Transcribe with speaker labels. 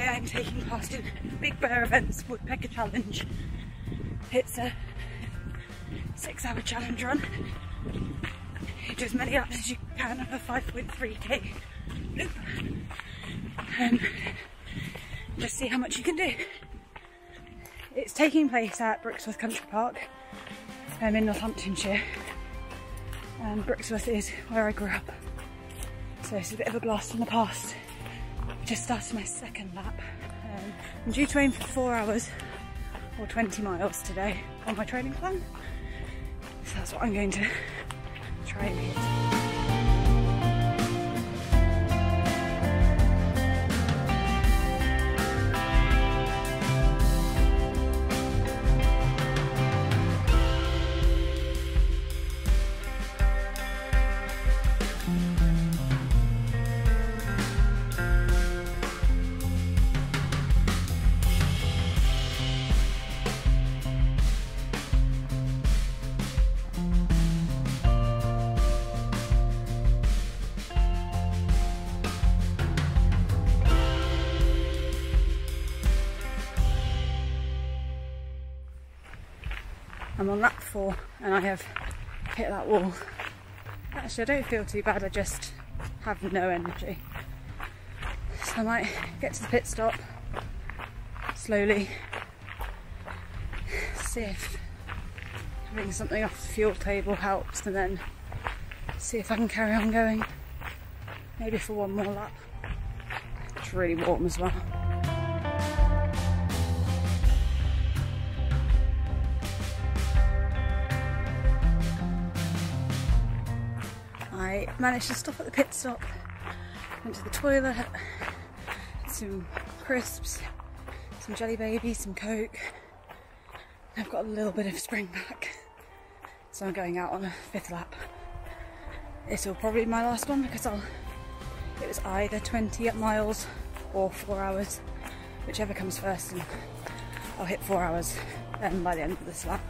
Speaker 1: I'm taking part in Big Bear Events Woodpecker Challenge. It's a six hour challenge run. Do as many laps as you can of a 5.3k loop. Um, just see how much you can do. It's taking place at Brixworth Country Park um, in Northamptonshire. And Brixworth is where I grew up. So it's a bit of a blast from the past. Just started my second lap. Um, I'm due to aim for four hours or 20 miles today on my training plan. So that's what I'm going to try and hit. I'm on lap four and I have hit that wall. Actually, I don't feel too bad, I just have no energy. So I might get to the pit stop slowly, see if having something off the fuel table helps, and then see if I can carry on going. Maybe for one more lap. It's really warm as well. I managed to stop at the pit stop, went to the toilet, some crisps, some jelly babies, some coke. I've got a little bit of spring back, so I'm going out on a fifth lap. Will probably be my last one because I'll. It was either 20 miles or four hours, whichever comes first, and I'll hit four hours um, by the end of this lap.